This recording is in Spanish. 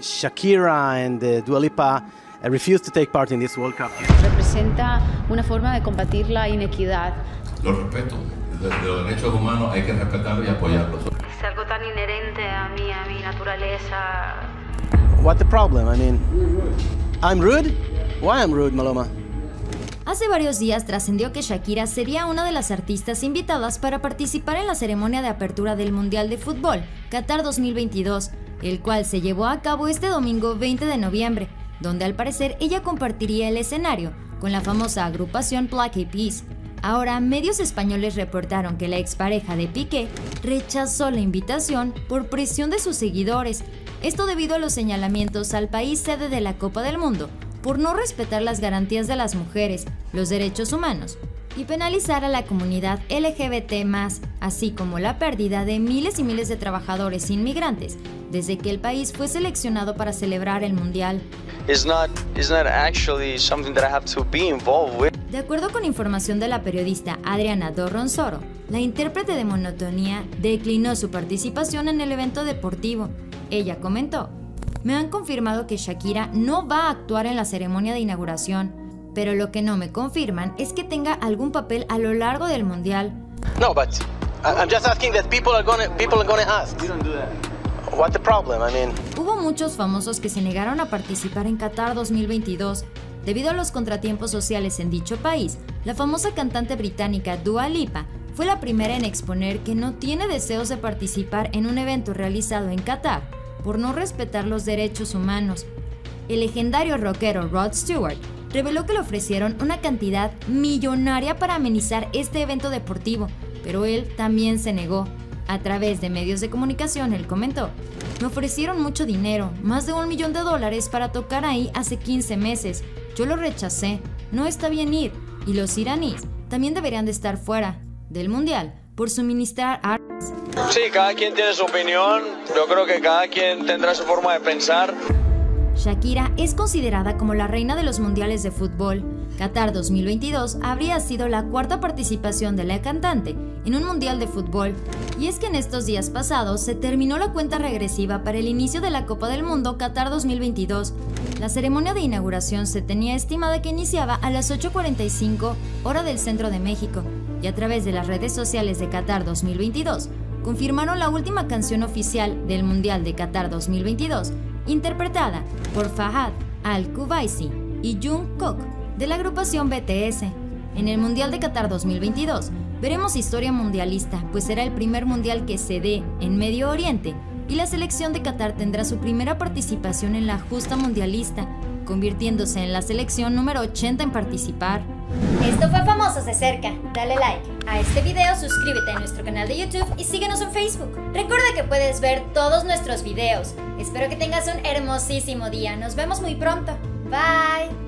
Shakira and uh, Dua Lipa uh, refused to take part in this World Cup. Representa una forma de combatir la inequidad. Lo respeto. De, de los derechos humanos hay que respetarlos y apoyarlos. Es algo tan inherente a mí, a mi naturaleza. What the problem? I mean, I'm rude? Why I'm rude, Maloma? Hace varios días trascendió que Shakira sería una de las artistas invitadas para participar en la ceremonia de apertura del Mundial de Fútbol, Qatar 2022, el cual se llevó a cabo este domingo 20 de noviembre, donde al parecer ella compartiría el escenario con la famosa agrupación Black Eyed Peas. Ahora, medios españoles reportaron que la expareja de Piqué rechazó la invitación por presión de sus seguidores, esto debido a los señalamientos al país sede de la Copa del Mundo, por no respetar las garantías de las mujeres, los derechos humanos y penalizar a la comunidad LGBT así como la pérdida de miles y miles de trabajadores inmigrantes desde que el país fue seleccionado para celebrar el Mundial. De acuerdo con información de la periodista Adriana Dorronsoro, la intérprete de Monotonía declinó su participación en el evento deportivo. Ella comentó, me han confirmado que Shakira no va a actuar en la ceremonia de inauguración, pero lo que no me confirman es que tenga algún papel a lo largo del mundial. No, but I'm just asking that people are going people are going to ask. You don't do that. What the problem? I mean, Hubo muchos famosos que se negaron a participar en Qatar 2022 debido a los contratiempos sociales en dicho país. La famosa cantante británica Dua Lipa fue la primera en exponer que no tiene deseos de participar en un evento realizado en Qatar por no respetar los derechos humanos. El legendario rockero Rod Stewart reveló que le ofrecieron una cantidad millonaria para amenizar este evento deportivo, pero él también se negó. A través de medios de comunicación, él comentó, me ofrecieron mucho dinero, más de un millón de dólares para tocar ahí hace 15 meses. Yo lo rechacé, no está bien ir, y los iraníes también deberían de estar fuera del Mundial por suministrar armas. Sí, cada quien tiene su opinión, yo creo que cada quien tendrá su forma de pensar. Shakira es considerada como la reina de los mundiales de fútbol. Qatar 2022 habría sido la cuarta participación de la cantante en un mundial de fútbol. Y es que en estos días pasados se terminó la cuenta regresiva para el inicio de la Copa del Mundo Qatar 2022. La ceremonia de inauguración se tenía estimada que iniciaba a las 8.45 hora del centro de México y a través de las redes sociales de Qatar 2022 confirmaron la última canción oficial del Mundial de Qatar 2022 interpretada por Fahad Al-Kubaisi y Jungkook de la agrupación BTS. En el Mundial de Qatar 2022 veremos historia mundialista, pues será el primer mundial que se dé en Medio Oriente y la selección de Qatar tendrá su primera participación en la justa mundialista, convirtiéndose en la selección número 80 en participar. Esto fue Famosos de Cerca. Dale like a este video, suscríbete a nuestro canal de YouTube y síguenos en Facebook. Recuerda que puedes ver todos nuestros videos. Espero que tengas un hermosísimo día. Nos vemos muy pronto. Bye.